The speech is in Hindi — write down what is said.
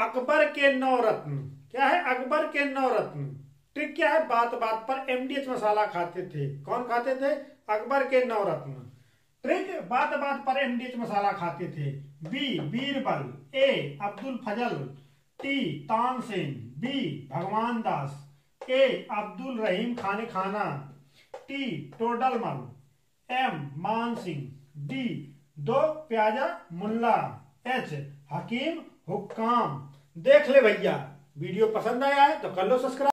अकबर के नौ रत्न। क्या है अकबर के नौ रत्न? ट्रिक क्या है? बात बात पर एमडीएच मसाला खाते थे। कौन खाते थे? अकबर के नौ रत्न। ट्रिक बात बात पर एमडीएच मसाला खाते थे। B Birbal. A Abdul Fazal. T Tansen B Bhagwan Das. A Abdul Rahim Khane Khana. T Todarmal M मान सिंह। डी दो प्याजा मुल्ला। एच हकीम हुक्काम। देख ले भैया वीडियो पसंद आया है तो कर लो सब्सक्राइब।